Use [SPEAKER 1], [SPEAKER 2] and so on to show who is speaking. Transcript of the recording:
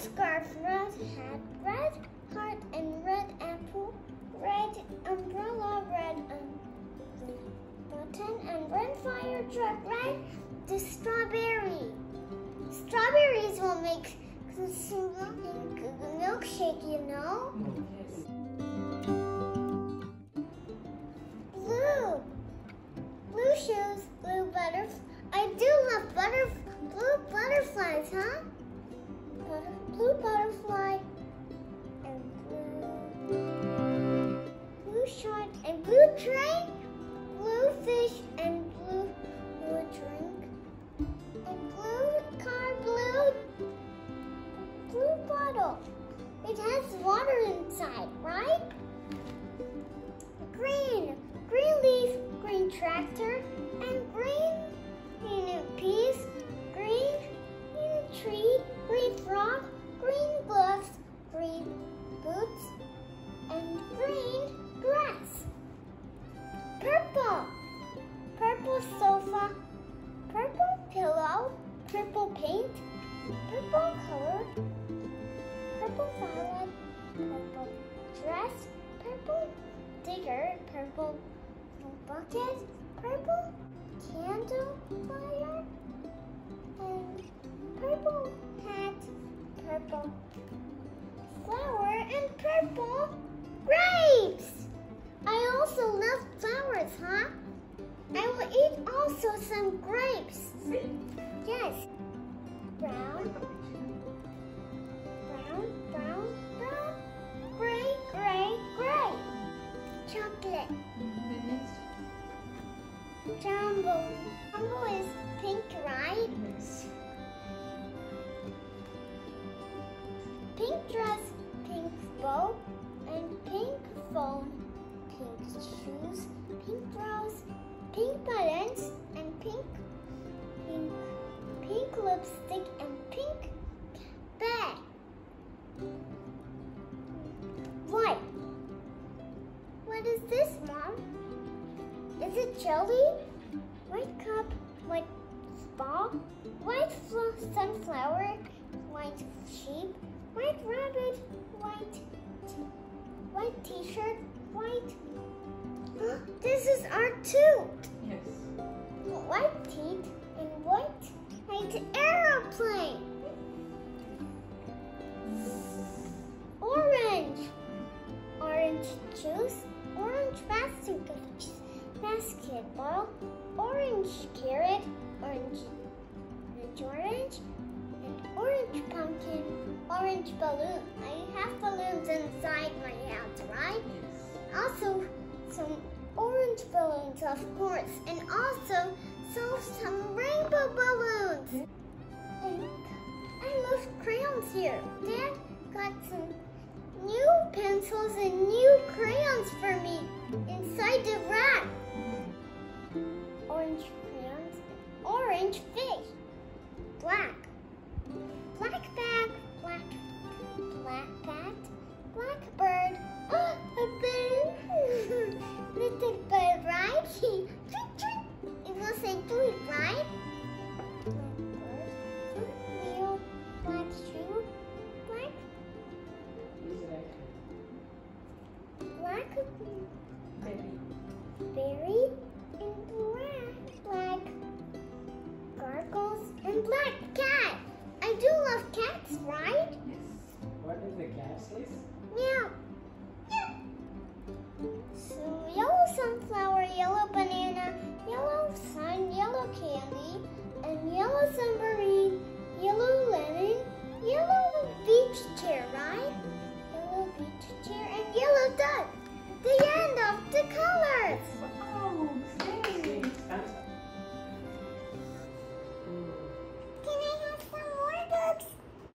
[SPEAKER 1] scarf, red hat, red heart, and red apple, red umbrella, red um, button, and red fire truck, red the strawberry. Strawberries will make milkshake, you know? Mm, yes. Purple, purple sofa, purple pillow, purple paint, purple color, purple violet, purple dress, purple digger, purple bucket, purple candle fire, and purple hat, purple flower, and purple grapes. Also love flowers, huh? I will eat also some grapes. Yes. Brown, brown, brown, brown, gray, gray, gray. Chocolate. Jumbo. Jumbo is pink, right? Pink dress, pink bow, and pink phone. Pink shoes, pink brows, pink buttons, and pink, pink, pink lipstick, and pink bag. White. What is this, Mom? Is it jelly? White cup, white ball, white fl- sunflower, white sheep, white rabbit, white white t-shirt. Tooth.
[SPEAKER 2] Yes.
[SPEAKER 1] White teeth and white white aeroplane. Orange. Orange juice. Orange basket. Basketball. Orange carrot. Orange. Orange orange. And orange pumpkin. Orange balloon. I have balloons inside my house, right?
[SPEAKER 2] Yes.
[SPEAKER 1] Also, some orange balloons, of course, and also so some rainbow balloons. And I love crayons here. Dad got some new pencils and new crayons for me inside the rack. Orange crayons, orange fish, black
[SPEAKER 2] is